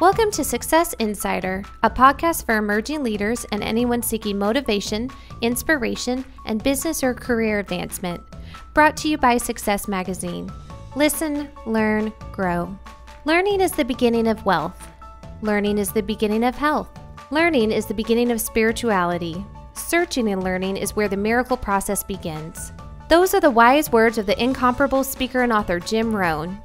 Welcome to Success Insider, a podcast for emerging leaders and anyone seeking motivation, inspiration, and business or career advancement. Brought to you by Success Magazine. Listen, learn, grow. Learning is the beginning of wealth. Learning is the beginning of health. Learning is the beginning of spirituality. Searching and learning is where the miracle process begins. Those are the wise words of the incomparable speaker and author Jim Rohn.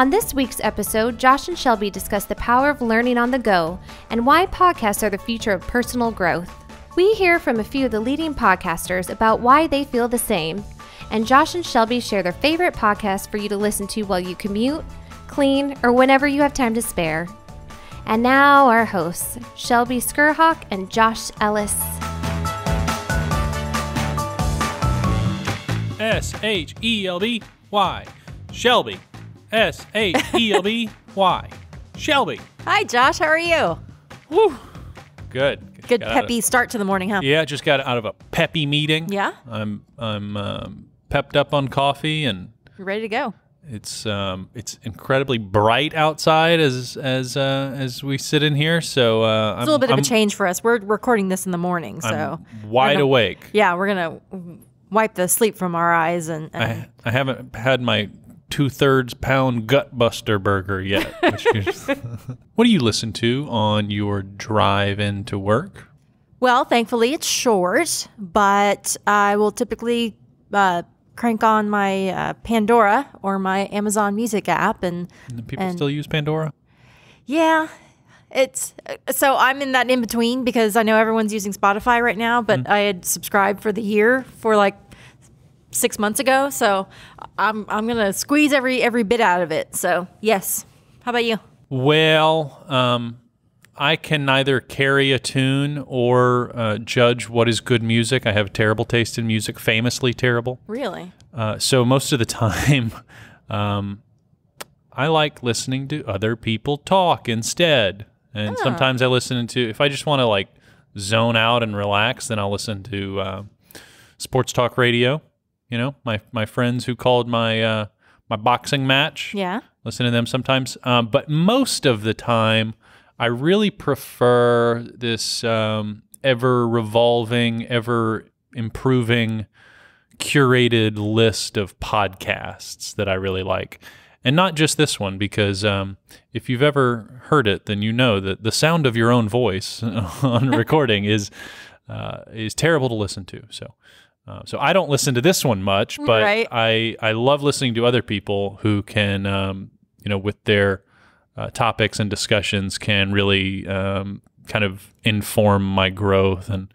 On this week's episode, Josh and Shelby discuss the power of learning on the go and why podcasts are the future of personal growth. We hear from a few of the leading podcasters about why they feel the same, and Josh and Shelby share their favorite podcasts for you to listen to while you commute, clean, or whenever you have time to spare. And now, our hosts, Shelby Skrhak and Josh Ellis. S H E L B Y. Shelby. S H E L B Y. Shelby. Hi, Josh. How are you? Woo. Good. Good Got out of- peppy start to the morning, huh? yeah, just got out of a peppy meeting. Yeah? I'm I'm um, pepped up on coffee and You ready to go? it's um it's incredibly bright outside as as uh, as we sit in here. So uh, It's a little bit of a change for us. We're recording this in the morning, so wide gonna- awake. yeah, we're gonna wipe the sleep from our eyes and, and I, I haven't had my two thirds pound gut buster burger yet. what do you listen to on your drive into work? well, thankfully it's short, but I will typically uh, crank on my uh, Pandora or my Amazon Music app, and Do people And- still use Pandora? yeah. It's so I'm in that in between because I know everyone's using Spotify right now, but I had subscribed for the year for like six months ago. So I'm I'm gonna squeeze every every bit out of it. So yes. How about you? Well, um, I can neither carry a tune or uh, judge what is good music. I have terrible taste in music, famously terrible. Really? Uh, so most of the time, um, I like listening to other people talk instead. And sometimes I listen to if I just want to like zone out and relax, then I'll listen to uh, sports talk radio. You know, my my friends who called my uh, my boxing match Yeah. listen to them sometimes. Um, but most of the time, I really prefer this um, ever revolving, ever improving, curated list of podcasts that I really like. And not just this one, because um, if you've ever heard it, then you know that the sound of your own voice on recording is uh, is terrible to listen to. So, uh, so I don't listen to this one much, but Right. I I love listening to other people who can um, you know with their uh, topics and discussions can really um, kind of inform my growth and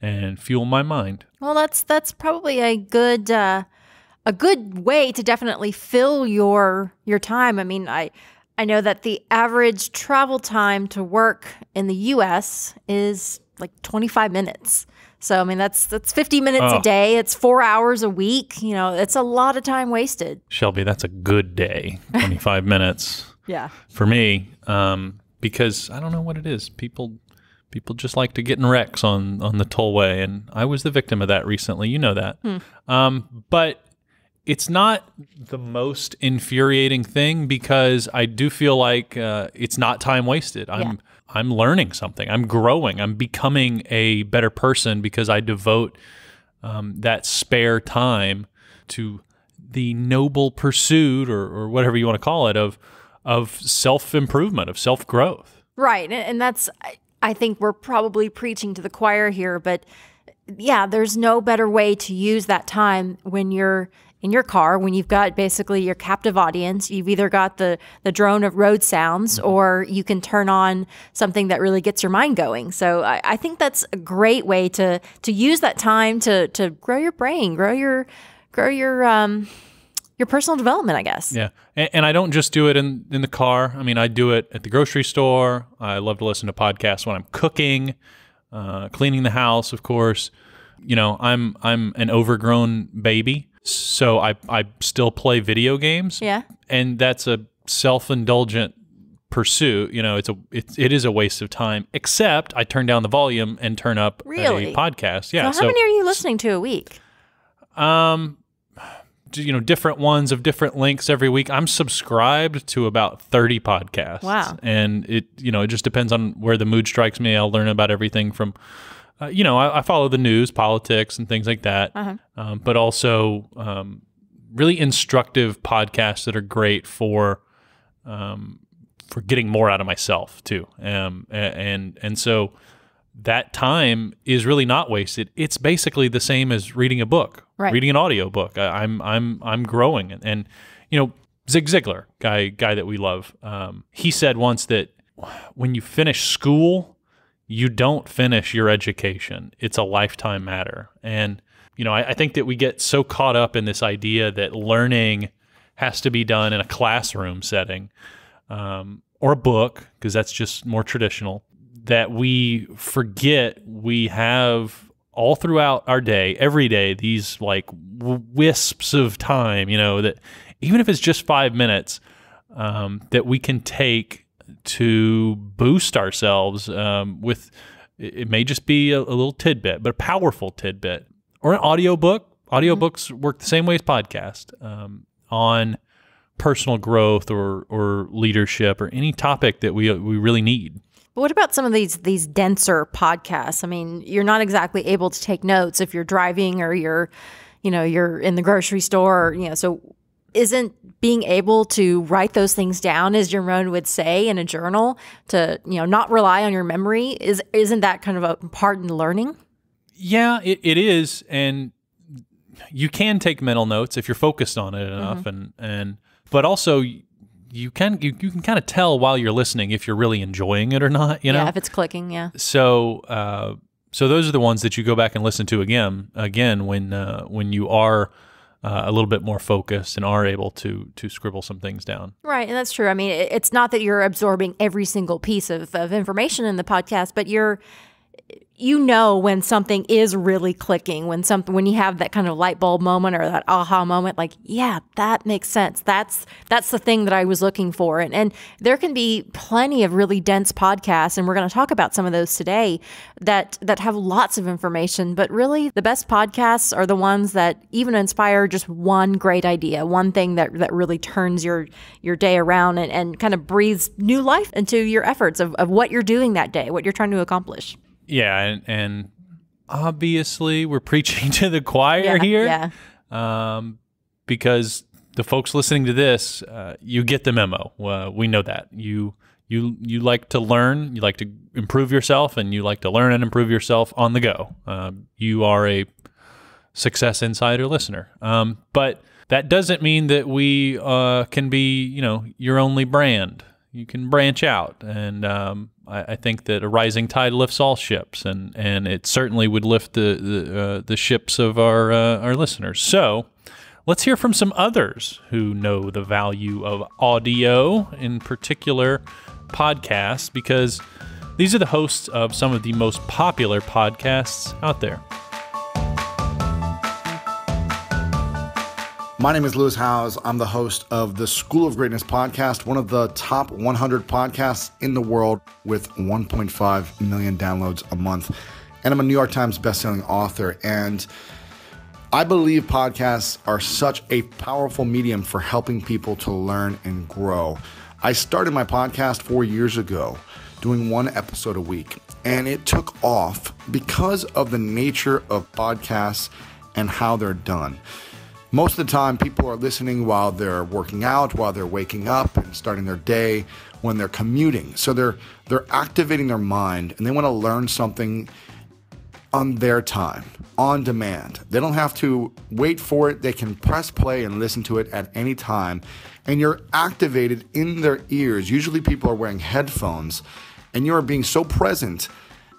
and fuel my mind. Well, that's that's probably a good uh, a good way to definitely fill your your time. I mean, I I know that the average travel time to work in the U.S. is like 25 minutes. So I mean, that's that's 50 minutes Oh. a day. It's four hours a week. You know, it's a lot of time wasted. Shelby, that's a good day. Twenty five minutes Yeah. for me um, because I don't know what it is. People people just like to get in wrecks on on the tollway, and I was the victim of that recently. You know that. Um, but it's not the most infuriating thing because I do feel like uh, it's not time wasted. I'm Yeah. I'm learning something. I'm growing. I'm becoming a better person because I devote um, that spare time to the noble pursuit or, or whatever you want to call it of of self improvement, of self growth. Right. And, that's, I think we're probably preaching to the choir here, but yeah, there's no better way to use that time when you're in your car, when you've got basically your captive audience. You've either got the, the drone of road sounds or you can turn on something that really gets your mind going. So I, I think that's a great way to, to use that time to, to grow your brain, grow your, grow your, um, your personal development, I guess. Yeah, and, and I don't just do it in in the car. I mean, I do it at the grocery store. I love to listen to podcasts when I'm cooking, uh, cleaning the house, of course. You know, I'm I'm an overgrown baby, so I I still play video games. Yeah. and that's a self-indulgent pursuit you know it's a it, it is a waste of time except i turn down the volume and turn up Really? a podcast yeah So how many are you listening to a week? um you know different ones of different links every week. I'm subscribed to about 30 podcasts. Wow. And it you know it just depends on where the mood strikes me. I'll learn about everything from uh, you know I, I, follow the news, politics, and things like that. Uh-huh. Um, but also um, really instructive podcasts that are great for um, for getting more out of myself too. Um, and and so that time is really not wasted. It's basically the same as reading a book, right. reading an audio book. I, am I'm I'm growing, and, and, you know Zig Ziglar, guy guy that we love. Um, he said once that when you finish school, you don't finish your education. It's a lifetime matter, and you know I, I think that we get so caught up in this idea that learning has to be done in a classroom setting um, or a book because that's just more traditional that we forget we have all throughout our day, every day, these like wisps of time, you know, that even if it's just five minutes, um, that we can take to boost ourselves um, with, it may just be a, a, little tidbit, but a powerful tidbit or an audiobook. Audiobooks mm-hmm. work the same way as podcast um, on personal growth or, or leadership or any topic that we, we really need. But what about some of these these denser podcasts? I mean, you're not exactly able to take notes if you're driving or you're, you know, you're in the grocery store, or, you know, so isn't being able to write those things down as Jim Rohn would say in a journal to, you know, not rely on your memory is isn't that kind of a part in learning? Yeah, it, it is. And you can take mental notes if you're focused on it enough mm-hmm. and and but also you can you, you can kind of tell while you're listening if you're really enjoying it or not. You know, yeah, if it's clicking, yeah. So uh, so those are the ones that you go back and listen to again again when uh, when you are. Uh, a little bit more focused and are able to to scribble some things down. Right, and that's true. I mean, it's not that you're absorbing every single piece of, of information in the podcast, but you're you know when something is really clicking when something when you have that kind of light bulb moment or that aha moment like yeah that makes sense. That's that's the thing that i was looking for. And and there can be plenty of really dense podcasts and we're going to talk about some of those today that that have lots of information. But really the best podcasts are the ones that even inspire just one great idea one thing that that really turns your your day around and, and kind of breathes new life into your efforts of, of what you're doing that day what you're trying to accomplish yeah, and, and obviously we're preaching to the choir yeah, here. Yeah. Um, because the folks listening to this, uh, you get the memo. Uh, we know that you you you like to learn, you like to improve yourself, and you like to learn and improve yourself on the go. Um, you are a Success Insider listener, um, but that doesn't mean that we uh, can be you know your only brand. You can branch out, and um, I, I, think that a rising tide lifts all ships, and, and it certainly would lift the the, uh, the ships of our uh, our listeners. So. Let's hear from some others who know the value of audio, in particular podcasts, because these are the hosts of some of the most popular podcasts out there. My name is Lewis Howes. I'm the host of the School of Greatness podcast, one of the top 100 podcasts in the world with 1.5 million downloads a month. And I'm a New York Times bestselling author. And I believe podcasts are such a powerful medium for helping people to learn and grow. I started my podcast four years ago, doing one episode a week, and it took off because of the nature of podcasts and how they're done. Most of the time, people are listening while they're working out, while they're waking up and starting their day, when they're commuting. So they're they're activating their mind and they want to learn something on their time, on demand. They don't have to wait for it. They can press play and listen to it at any time. And you're activated in their ears. Usually people are wearing headphones and you are being so present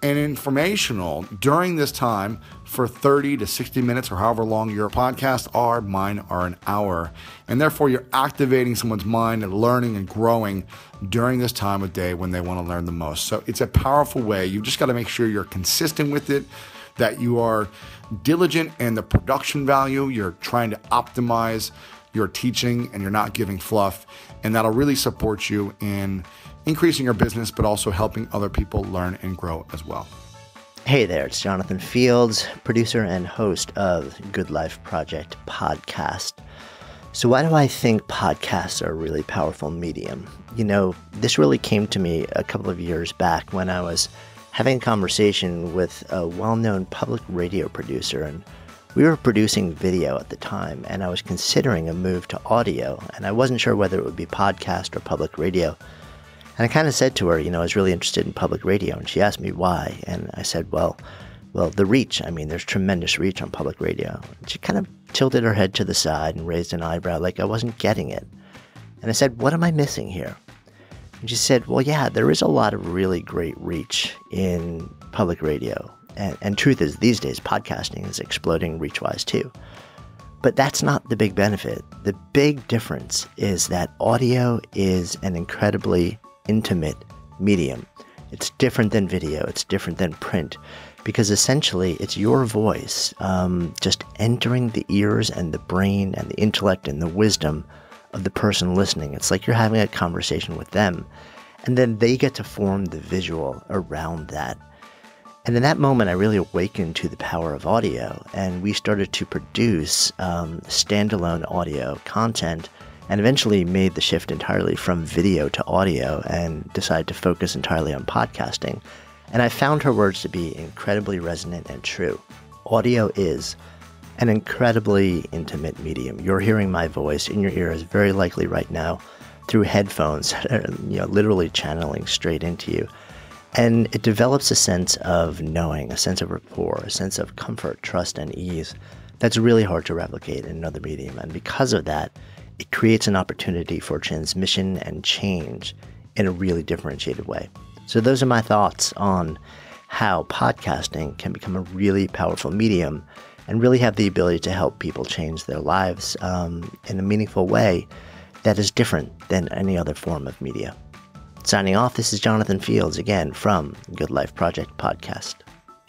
and informational during this time for 30 to 60 minutes or however long your podcasts are. Mine are an hour. And therefore, you're activating someone's mind and learning and growing during this time of day when they want to learn the most. So it's a powerful way. You've just got to make sure you're consistent with it, that you are diligent in the production value, you're trying to optimize your teaching, and you're not giving fluff. And that'll really support you in increasing your business, but also helping other people learn and grow as well. Hey there, it's Jonathan Fields, producer and host of Good Life Project podcast. So, why do I think podcasts are a really powerful medium? You know, this really came to me a couple of years back when I was having a conversation with a well known public radio producer, and we were producing video at the time, and I was considering a move to audio, and I wasn't sure whether it would be podcast or public radio. And I kind of said to her, you know, I was really interested in public radio, and she asked me why, and I said, well, well, the reach. I mean, there's tremendous reach on public radio. And she kind of tilted her head to the side and raised an eyebrow like I wasn't getting it. And I said, what am I missing here? And she said, well, yeah, there is a lot of really great reach in public radio. And, and truth is, these days, podcasting is exploding reach wise too. But that's not the big benefit. The big difference is that audio is an incredibly intimate medium. It's different than video, it's different than print, because essentially it's your voice um, just entering the ears and the brain and the intellect and the wisdom of the person listening. It's like you're having a conversation with them, and then they get to form the visual around that. And in that moment, I really awakened to the power of audio, and we started to produce um, standalone audio content and eventually made the shift entirely from video to audio and decided to focus entirely on podcasting. And I found her words to be incredibly resonant and true. Audio is an incredibly intimate medium. You're hearing my voice in your ears very likely right now through headphones that are you know, literally channeling straight into you. And it develops a sense of knowing, a sense of rapport, a sense of comfort, trust, and ease that's really hard to replicate in another medium. And because of that, it creates an opportunity for transmission and change in a really differentiated way. So, those are my thoughts on how podcasting can become a really powerful medium and really have the ability to help people change their lives um, in a meaningful way that is different than any other form of media. Signing off, this is Jonathan Fields again from Good Life Project Podcast.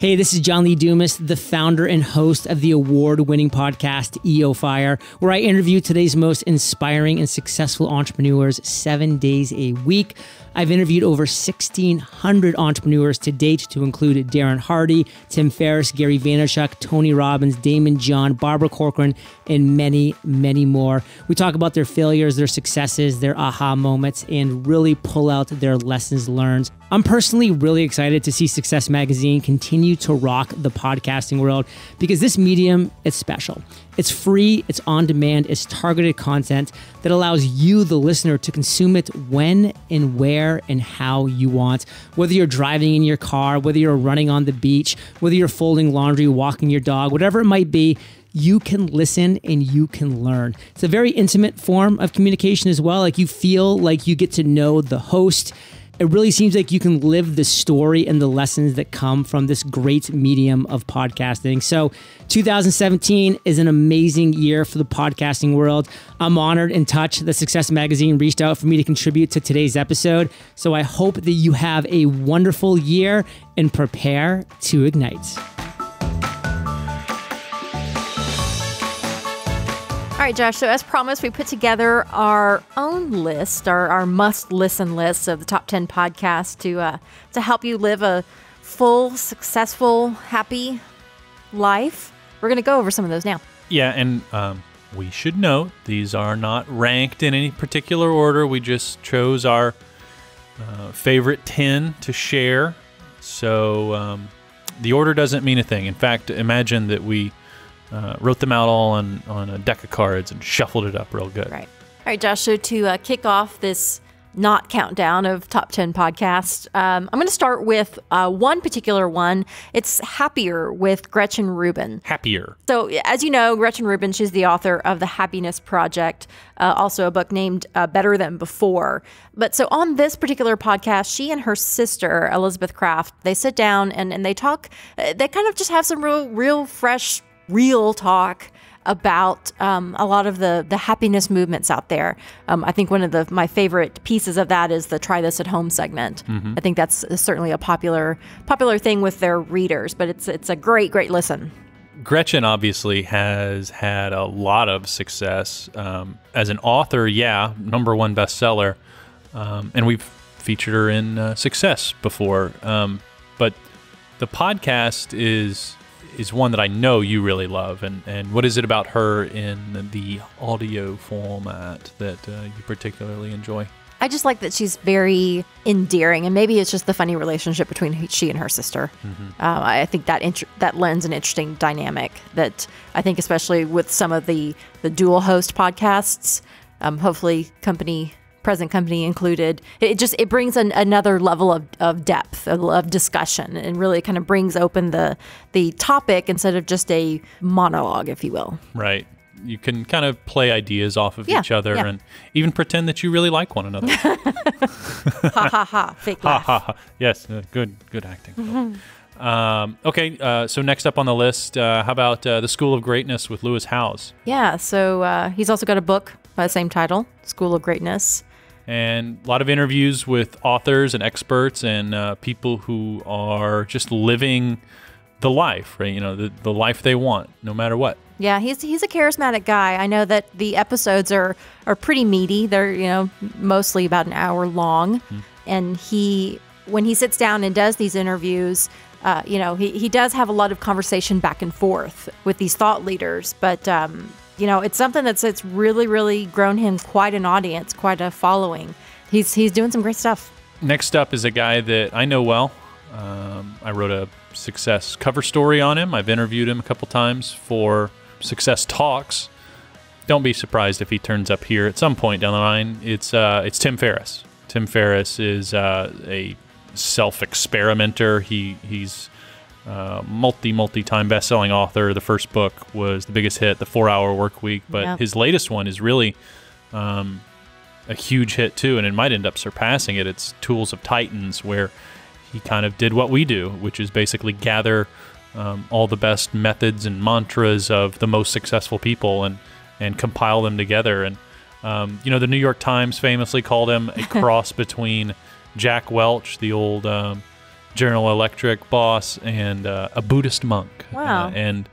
Hey, this is John Lee Dumas, the founder and host of the award winning podcast EO Fire, where I interview today's most inspiring and successful entrepreneurs seven days a week. I've interviewed over 1,600 entrepreneurs to date, to include Darren Hardy, Tim Ferriss, Gary Vaynerchuk, Tony Robbins, Daymond John, Barbara Corcoran, and many, many more. We talk about their failures, their successes, their aha moments, and really pull out their lessons learned. I'm personally really excited to see Success Magazine continue to rock the podcasting world because this medium is special. It's free, it's on demand, it's targeted content that allows you, the listener, to consume it when and where and how you want. Whether you're driving in your car, whether you're running on the beach, whether you're folding laundry, walking your dog, whatever it might be, you can listen and you can learn. It's a very intimate form of communication as well. Like you feel like you get to know the host it really seems like you can live the story and the lessons that come from this great medium of podcasting. So, 2017 is an amazing year for the podcasting world. I'm honored and touched that Success Magazine reached out for me to contribute to today's episode. So, I hope that you have a wonderful year and prepare to ignite. All right, Josh. So, as promised, we put together our own list, our, our must listen list of the top 10 podcasts to, uh, to help you live a full, successful, happy life. We're going to go over some of those now. Yeah, and um, we should note these are not ranked in any particular order. We just chose our uh, favorite 10 to share. So um, the order doesn't mean a thing. In fact, imagine that we uh, wrote them out all on, on a deck of cards and shuffled it up real good. Right. All right, Josh. So to uh, kick off this not countdown of top 10 podcasts, um, I'm going to start with uh, one particular one. It's Happier with Gretchen Rubin. Happier. So, as you know, Gretchen Rubin, she's the author of The Happiness Project, uh, also a book named uh, Better Than Before. But so on this particular podcast, she and her sister, Elizabeth Craft, they sit down and, and they talk, uh, they kind of just have some real, real fresh real talk about um, a lot of the the happiness movements out there. Um, I think one of the my favorite pieces of that is the try this at home segment. Mm-hmm. I think that's certainly a popular popular thing with their readers, but it's it's a great great listen. Gretchen obviously has had a lot of success um, as an author. Yeah, number one bestseller, um, and we've featured her in uh, Success before. Um, but the podcast is is one that I know you really love, and and what is it about her in the audio format that uh, you particularly enjoy? I just like that she's very endearing, and maybe it's just the funny relationship between she and her sister. Uh, I think that int- that lends an interesting dynamic that I think, especially with some of the the dual host podcasts, um, hopefully company present company included, it just it brings an, another level of, of depth of, of discussion, and really kind of brings open the the topic instead of just a monologue, if you will. Right. You can kind of play ideas off of Yeah, each other yeah. and even pretend that you really like one another. ha ha ha! Fake laugh. ha ha. ha! Yes, uh, good, good acting. Um, okay, uh, so next up on the list, uh, how about uh, the School of Greatness with Lewis Howes? Yeah, so uh, he's also got a book by the same title, School of Greatness. And a lot of interviews with authors and experts and uh, people who are just living the life, right? You know, the, the life they want, no matter what. Yeah, he's he's a charismatic guy. I know that the episodes are are pretty meaty. They're you know mostly about an hour long, and he when he sits down and does these interviews, uh, you know he he does have a lot of conversation back and forth with these thought leaders. But um, you know it's something that's it's really really grown him quite an audience, quite a following. He's he's doing some great stuff. Next up is a guy that I know well. Um, I wrote a success cover story on him. I've interviewed him a couple times for Success Talks. Don't be surprised if he turns up here at some point down the line. It's uh, it's Tim Ferriss. Tim Ferriss is uh, a self-experimenter. He he's uh, multi multi time best-selling author. The first book was the biggest hit, The Four Hour Work Week, but Yeah. his latest one is really um, a huge hit too, and it might end up surpassing it. It's Tools of Titans, where he kind of did what we do, which is basically gather um, all the best methods and mantras of the most successful people and and compile them together. And um, you know, the New York Times famously called him a cross between Jack Welch, the old um, General Electric boss, and uh, a Buddhist monk. Wow. Uh, and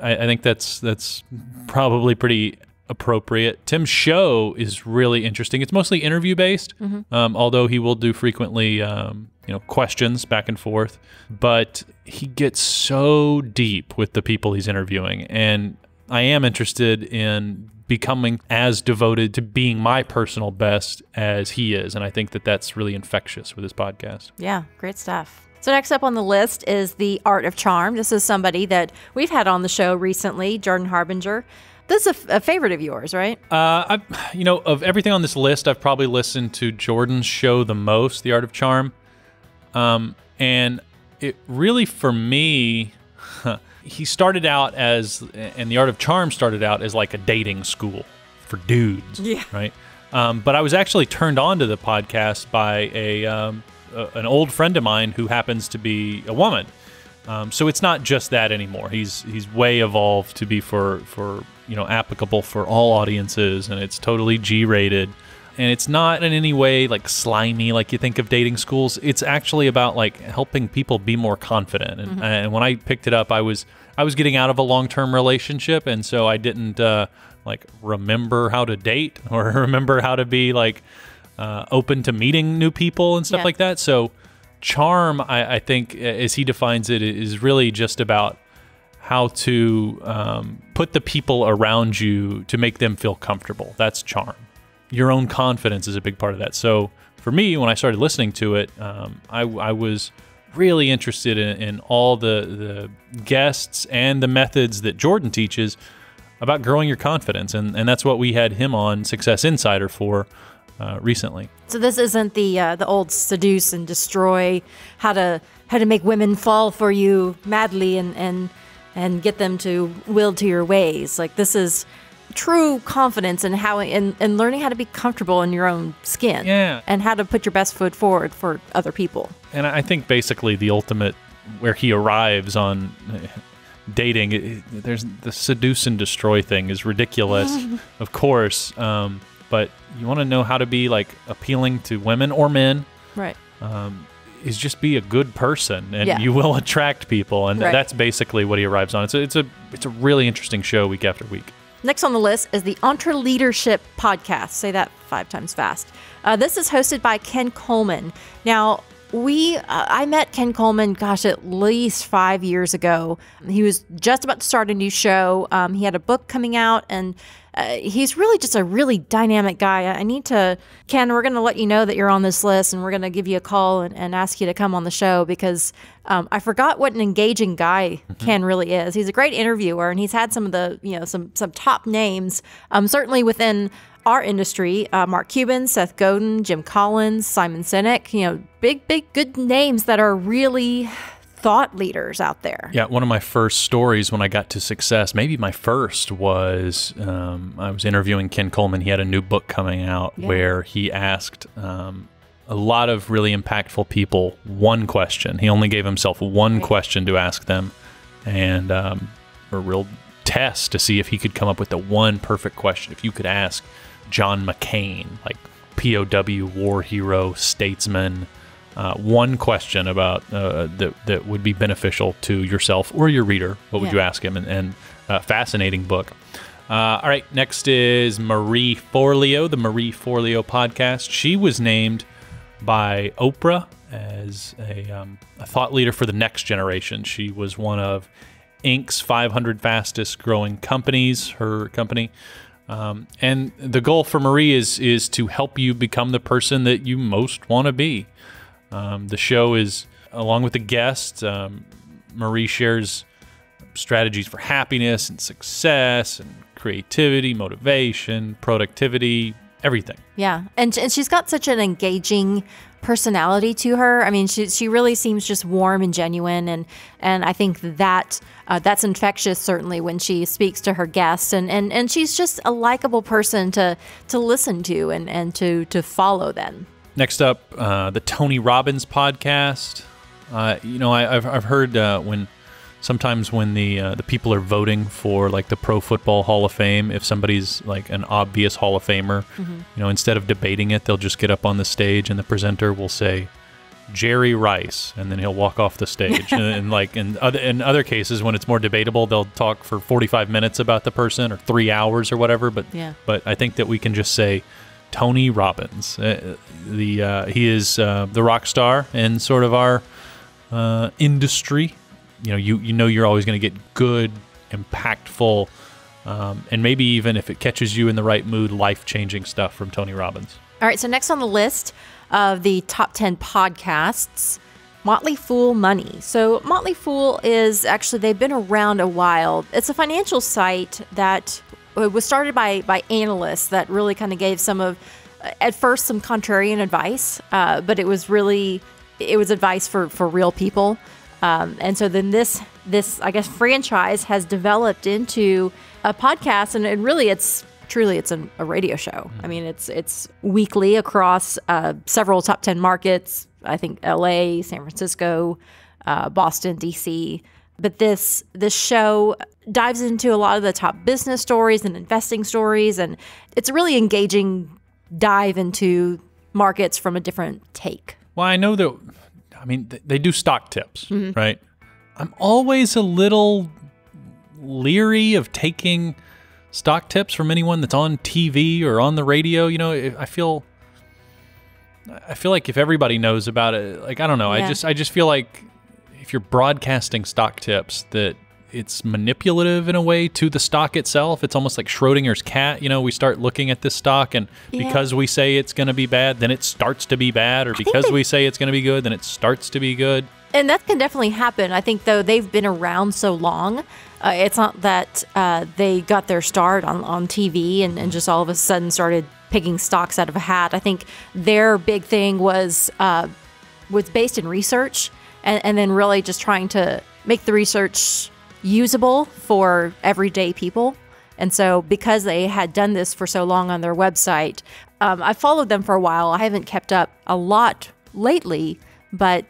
I, I think that's that's probably pretty appropriate. Tim's show is really interesting. It's mostly interview based, um, although he will do frequently, um, you know, questions back and forth. But he gets so deep with the people he's interviewing, and I am interested in becoming as devoted to being my personal best as he is, and I think that that's really infectious with his podcast. Yeah, great stuff. So next up on the list is the Art of Charm. This is somebody that we've had on the show recently, Jordan Harbinger. This is a, f- a favorite of yours, right? Uh, I, you know, of everything on this list, I've probably listened to Jordan's show the most, The Art of Charm. Um, and it really, for me, he started out as, and The Art of Charm started out as like a dating school for dudes. Yeah. Right. Um, but I was actually turned on to the podcast by a, um, a an old friend of mine who happens to be a woman. Um, so it's not just that anymore. He's he's way evolved to be for for you know applicable for all audiences, and it's totally G rated. And it's not in any way like slimy like you think of dating schools. It's actually about like helping people be more confident. And, and when I picked it up, I was I was getting out of a long term relationship, and so I didn't uh, like remember how to date or remember how to be like uh, open to meeting new people and stuff Yeah. like that. So charm, I, I think, as he defines it, is really just about how to um, put the people around you to make them feel comfortable. That's charm. Your own confidence is a big part of that. So for me, when I started listening to it, um, I, I was really interested in, in all the, the guests and the methods that Jordan teaches about growing your confidence. And, and that's what we had him on Success Insider for uh, recently. So this isn't the uh, the old seduce and destroy, how to how to make women fall for you madly and and and get them to will to your ways. Like this is true confidence and how and, and learning how to be comfortable in your own skin. Yeah. And how to put your best foot forward for other people. and I think basically the ultimate where he arrives on dating, it, there's the seduce and destroy thing is ridiculous, of course. Um, but you want to know how to be like appealing to women or men Right. is just be a good person, and Yeah. you will attract people, and Right. that's basically what he arrives on. It's a, it's a it's a really interesting show week after week. Next on the list is the EntreLeadership Podcast. Say that five times fast. Uh, this is hosted by Ken Coleman. Now, we uh, I met Ken Coleman, gosh, at least five years ago. He was just about to start a new show. Um, he had a book coming out, and uh, he's really just a really dynamic guy. I need to, Ken, we're going to let you know that you're on this list, and we're going to give you a call and, and, ask you to come on the show because um, I forgot what an engaging guy mm-hmm. Ken really is. He's a great interviewer, and he's had some of the you know some some top names, um, certainly within our industry, uh, Mark Cuban, Seth Godin, Jim Collins, Simon Sinek, you know, big, big, good names that are really thought leaders out there. Yeah, one of my first stories when I got to success, maybe my first, was um, I was interviewing Ken Coleman. He had a new book coming out yeah. where he asked um, a lot of really impactful people one question. He only gave himself one right. question to ask them, and um, a real test to see if he could come up with the one perfect question. If you could ask John McCain, like POW war hero, statesman. Uh, one question about uh, that that would be beneficial to yourself or your reader. What would yeah. you ask him? And, and uh, fascinating book. Uh, all right, next is Marie Forleo, the Marie Forleo podcast. She was named by Oprah as a, um, a thought leader for the next generation. She was one of Inc.'s 500 fastest growing companies. Her company. Um, and the goal for Marie is is to help you become the person that you most want to be. Um, the show is along with the guests. Um, Marie shares strategies for happiness and success and creativity, motivation, productivity, everything. Yeah, and and she's got such an engaging personality to her. I mean, she she really seems just warm and genuine, and and I think that uh, that's infectious. Certainly when she speaks to her guests, and and and she's just a likable person to to listen to and and to to follow. Then next up, uh, the Tony Robbins podcast. Uh, you know, I, have I've heard uh, when sometimes when the uh, the people are voting for like the Pro Football Hall of Fame, if somebody's like an obvious Hall of Famer, mm-hmm. you know, instead of debating it, they'll just get up on the stage and the presenter will say Jerry Rice, and then he'll walk off the stage. and, and, like in other in other cases, when it's more debatable, they'll talk for forty five minutes about the person or three hours or whatever. But yeah. but I think that we can just say. Tony Robbins, uh, the uh, he is uh, the rock star in sort of our uh, industry, you know you you know you're always going to get good, impactful, um, and maybe even if it catches you in the right mood, life changing stuff from Tony Robbins. All right, so next on the list of the top ten podcasts. Motley Fool Money. So, Motley Fool is actually, they've been around a while. It's a financial site that was started by, by analysts that really kind of gave some of, at first, some contrarian advice, uh, but it was really, it was advice for, for real people. Um, and so then this this I guess franchise has developed into a podcast, and, and really it's truly it's an, a radio show. I mean, it's it's weekly across uh, several top ten markets. I think L.A., San Francisco, uh, Boston, D.C. But this this show dives into a lot of the top business stories and investing stories, and it's a really engaging dive into markets from a different take. Well, I know that I mean, they do stock tips, mm-hmm. right? I'm always a little leery of taking stock tips from anyone that's on TV or on the radio. You know, I feel, I feel like if everybody knows about it, like I don't know, yeah. I just, I just feel like if you're broadcasting stock tips, that it's manipulative in a way to the stock itself. It's almost like Schrodinger's cat. You know, we start looking at this stock, and yeah. because we say it's going to be bad, then it starts to be bad, or because we say it's going to be good, then it starts to be good. And that can definitely happen. I think, though, they've been around so long. Uh, it's not that uh, they got their start on, on TV and, and just all of a sudden started picking stocks out of a hat. I think their big thing was uh, was based in research and, and then really just trying to make the research usable for everyday people. And so, because they had done this for so long on their website, um, I followed them for a while. I haven't kept up a lot lately, but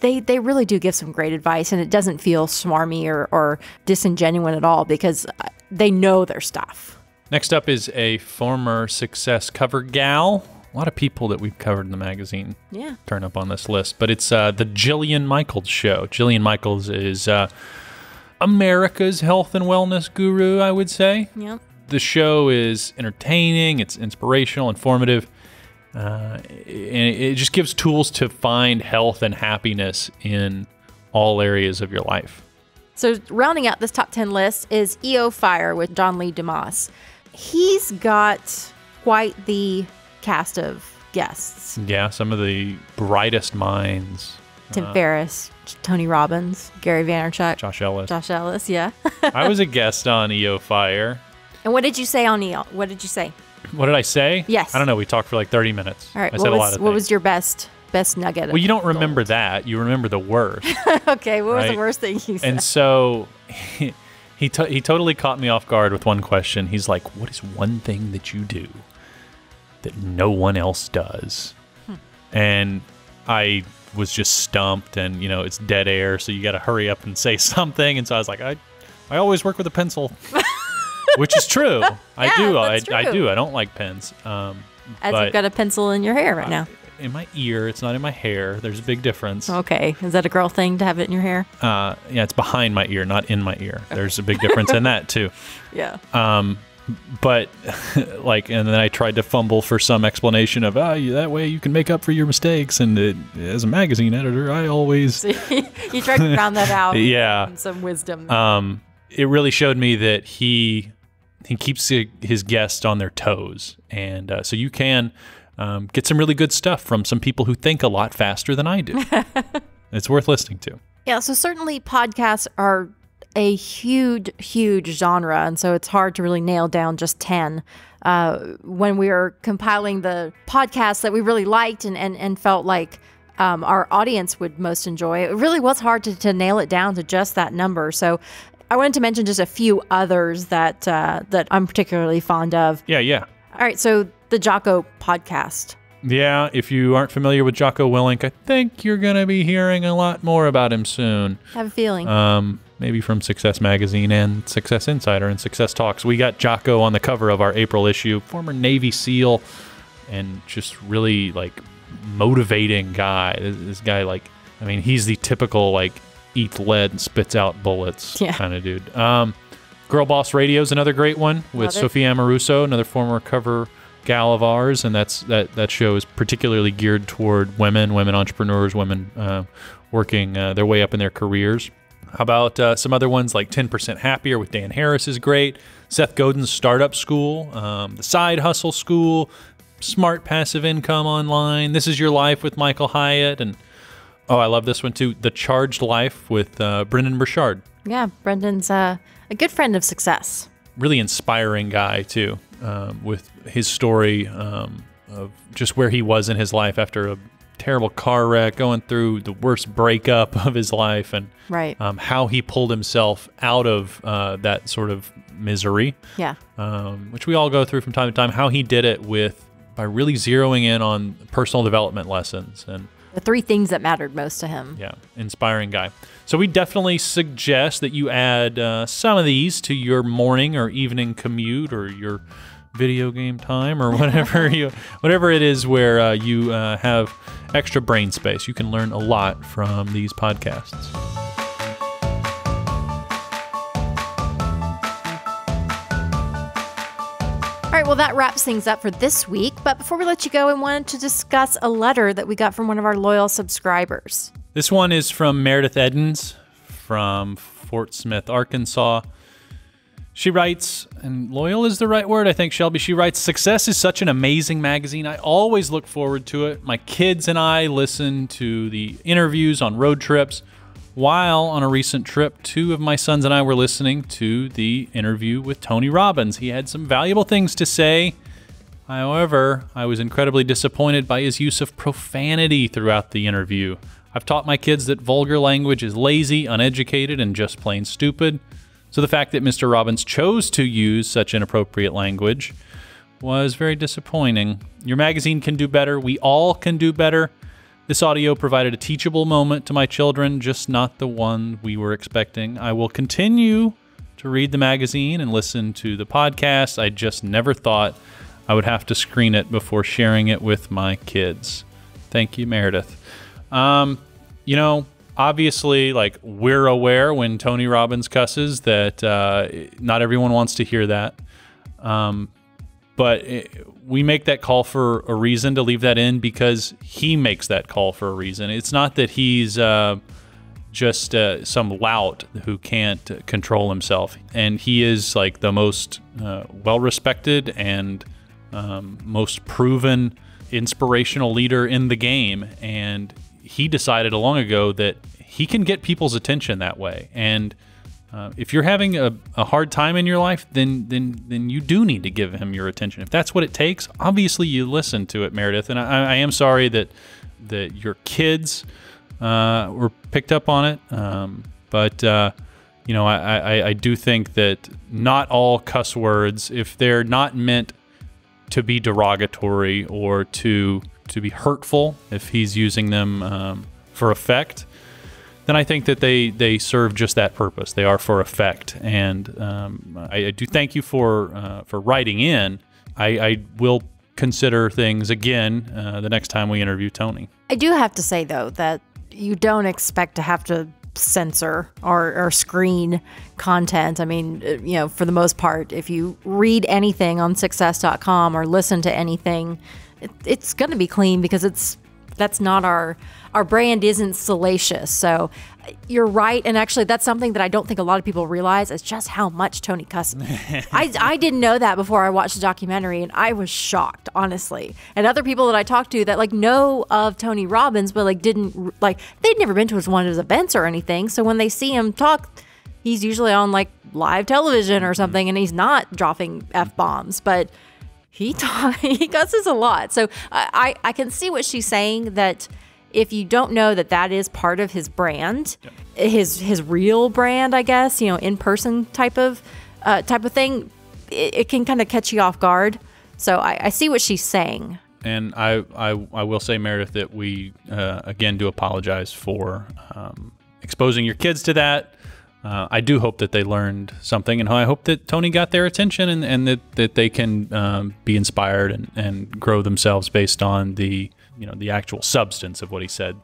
they they really do give some great advice, and it doesn't feel smarmy or, or disingenuous at all because uh, they know their stuff. Next up is a former success cover gal. A lot of people that we've covered in the magazine yeah. turn up on this list, but it's uh, the Jillian Michaels show. Jillian Michaels is. Uh, America's health and wellness guru, I would say. Yeah. The show is entertaining, it's inspirational, informative, Uh, and it just gives tools to find health and happiness in all areas of your life. So, rounding out this top 10 list is EO Fire with John Lee Dumas. He's got quite the cast of guests Yeah, some of the brightest minds. Tim Ferriss, Tony Robbins, Gary Vaynerchuk, Josh Ellis. Josh Ellis. Yeah. I was a guest on EO Fire. and what did you say on EO? What did you say? What did I say? Yes. I don't know. We talked for like 30 minutes. All right. I said was, a lot of what was your best best nugget? well, you don't remember that. You remember the worst. okay. What was the worst thing you said? and so he he, to- he totally caught me off guard with one question. He's like, "What is one thing that you do that no one else does?" Hmm. And I was just stumped, and you know, it's dead air, so you got to hurry up and say something. And so I was like, "I I always work with a pencil." Which is true. I Yeah, do. I, that's I do. I don't like pens. um, as you've got a pencil in your hair right now. in my ear. It's not in my hair. There's a big difference. Okay. Is that a girl thing to have it in your hair? Uh, yeah, it's behind my ear, not in my ear. There's a big difference in that too. Yeah. Um, but like, and then I tried to fumble for some explanation of, ah, that way you can make up for your mistakes. And it, as a magazine editor, I always, you tried to round that out. Yeah. Some wisdom. um, it really showed me that he he keeps his guests on their toes, and uh, so you can um, get some really good stuff from some people who think a lot faster than I do. it's worth listening to. Yeah, so certainly podcasts are a huge, huge genre, and so it's hard to really nail down just 10. Uh, when we were compiling the podcasts that we really liked and, and, and felt like um, our audience would most enjoy, it really was hard to, to nail it down to just that number. So I wanted to mention just a few others that uh, that I'm particularly fond of. Yeah, yeah. All right, so the Jocko podcast. Yeah, if you aren't familiar with Jocko Willink, I think you're going to be hearing a lot more about him soon. I have a feeling. Um, maybe from Success Magazine and Success Insider and Success Talks. We got Jocko on the cover of our April issue, former Navy SEAL, and just really like motivating guy. This, guy, like, I mean, he's the typical like eats lead and spits out bullets Yeah. kind of dude. Um, Girl Boss Radio is another great one with. Sophia Amoruso, another former cover gal of ours, and that's that that show is particularly geared toward women, women entrepreneurs, women uh, working uh, their way up in their careers. How about uh, some other ones like 10% Happier with Dan Harris is great. Seth Godin's Startup School, um, the Side Hustle School, Smart Passive Income Online. This is Your Life with Michael Hyatt, and oh, I love this one too. The Charged Life with uh, Brendon Burchard. yeah, Brendon's uh, a good friend of success. really inspiring guy too, um, with his story um, of just where he was in his life after a terrible car wreck, going through the worst breakup of his life, and Right. um, how he pulled himself out of uh, that sort of misery, yeah. um, which we all go through from time to time. How he did it with by really zeroing in on personal development lessons and The three things that mattered most to him. yeah, inspiring guy. So we definitely suggest that you add uh, some of these to your morning or evening commute or your video game time or whatever you whatever it is where uh, you uh, have extra brain space. You can learn a lot from these podcasts. All right, well, that wraps things up for this week. But before we let you go, I wanted to discuss a letter that we got from one of our loyal subscribers. This one is from Meredith Edens from Fort Smith, Arkansas. She writes, and loyal is the right word, I think, Shelby. She writes, Success is such an amazing magazine. I always look forward to it. My kids and I listen to the interviews on road trips. While on a recent trip, two of my sons and I were listening to the interview with Tony Robbins. He had some valuable things to say. However, I was incredibly disappointed by his use of profanity throughout the interview. I've taught my kids that vulgar language is lazy, uneducated, and just plain stupid. So the fact that Mr. Robbins chose to use such inappropriate language was very disappointing. Your magazine can do better. We all can do better. This audio provided a teachable moment to my children, just not the one we were expecting. I will continue to read the magazine and listen to the podcast. I just never thought I would have to screen it before sharing it with my kids. Thank you, Meredith. Um, you know, obviously, like we're aware when Tony Robbins cusses that uh, not everyone wants to hear that. Um, but it, we make that call for a reason to leave that in because he makes that call for a reason. It's not that he's uh, just uh, some lout who can't control himself, and he is like the most uh, well respected and um, most proven inspirational leader in the game, and he decided a long ago that he can get people's attention that way, and uh, if you're having a, a hard time in your life, then then then you do need to give him your attention. If that's what it takes, obviously you listen to it, Meredith. And I, I am sorry that that your kids uh, were picked up on it, um, but uh, you know I, I, I do think that not all cuss words, if they're not meant to be derogatory or to to be hurtful, if he's using them um, for effect then I think that they they serve just that purpose. They are for effect, and um, I, I, do thank you for uh, for writing in. I, I, will consider things again uh, the next time we interview Tony. I do have to say though that you don't expect to have to censor or, screen content. I mean, uh, you know, for the most part, if you read anything on success.com or listen to anything, it, it's going to be clean because it's that's not our our brand isn't salacious. So you're right. And actually, that's something that I don't think a lot of people realize is just how much Tony cusses. I, I didn't know that before I watched the documentary, and I was shocked, honestly. And other people that I talked to that like know of Tony Robbins, but like didn't like they'd never been to his one of his events or anything. So when they see him talk, he's usually on like live television or something, and he's not dropping f bombs, but he talk, he cusses a lot. So I I can see what she's saying that if you don't know that that is part of his brand, yep. his his real brand, I guess, you know, in person type of uh, type of thing, it, it can kind of catch you off guard. So I, I, see what she's saying. And I, I, I will say, Meredith, that we uh, again do apologize for um, exposing your kids to that. Uh, I do hope that they learned something, and I hope that Tony got their attention and, and that, that they can um, be inspired and, and grow themselves based on the you know the actual substance of what he said.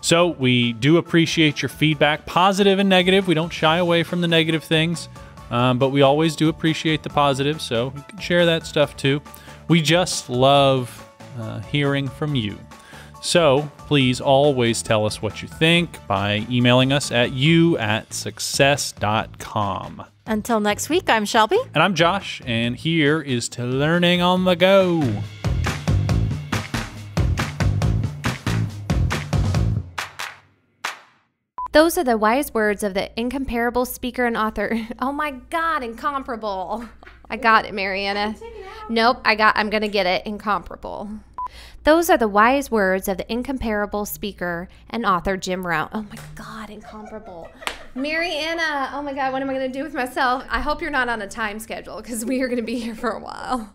So we do appreciate your feedback, positive and negative. We don't shy away from the negative things, um, but we always do appreciate the positive. So you can share that stuff too. We just love uh, hearing from you. So please always tell us what you think by emailing us at you at success.com. Until next week, I'm Shelby. And I'm Josh, and here is to Learning on the Go. Those are the wise words of the incomparable speaker and author. Oh my God, incomparable. I got it, Mariana. Nope, I got I'm gonna get it. Incomparable. Those are the wise words of the incomparable speaker and author Jim Rohn. Oh my God, incomparable. Mariana, oh my God, what am I gonna do with myself? I hope you're not on a time schedule because we are gonna be here for a while.